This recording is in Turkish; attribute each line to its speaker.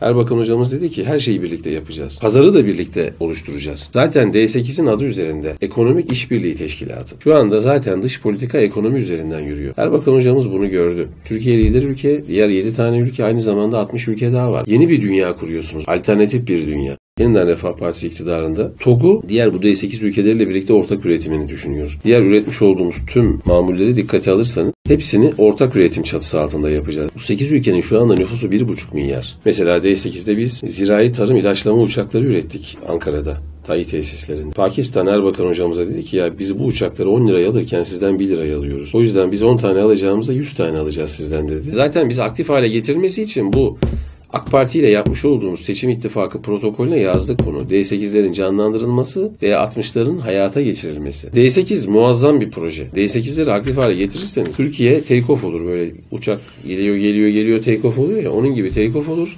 Speaker 1: Erbakan hocamız dedi ki her şeyi birlikte yapacağız. Pazarı da birlikte oluşturacağız. Zaten D8'in adı üzerinde Ekonomik İşbirliği Teşkilatı. Şu anda zaten dış politika ekonomi üzerinden yürüyor. Erbakan hocamız bunu gördü. Türkiye lider ülke, diğer 7 tane ülke aynı zamanda 60 ülke daha var. Yeni bir dünya kuruyorsunuz. Alternatif bir dünya. Yeniden Refah Partisi iktidarında TOG'u diğer bu D8 ülkeleriyle birlikte ortak üretimini düşünüyoruz. Diğer üretmiş olduğumuz tüm mamulleri dikkate alırsanız hepsini ortak üretim çatısı altında yapacağız. Bu 8 ülkenin şu anda nüfusu 1,5 milyar. Mesela D8'de biz zirai tarım ilaçlama uçakları ürettik Ankara'da. TAİ tesislerinde. Pakistan Erbakan hocamıza dedi ki ya biz bu uçakları 10 liraya alırken sizden 1 liraya alıyoruz. O yüzden biz 10 tane alacağımızda 100 tane alacağız sizden dedi. Zaten biz aktif hale getirmesi için bu AK Parti ile yapmış olduğumuz seçim ittifakı protokolüne yazdık bunu. D8'lerin canlandırılması ve 60'ların hayata geçirilmesi. D8 muazzam bir proje. D8'leri aktif hale getirirseniz Türkiye take off olur böyle uçak geliyor geliyor geliyor take off oluyor ya onun gibi take off olur.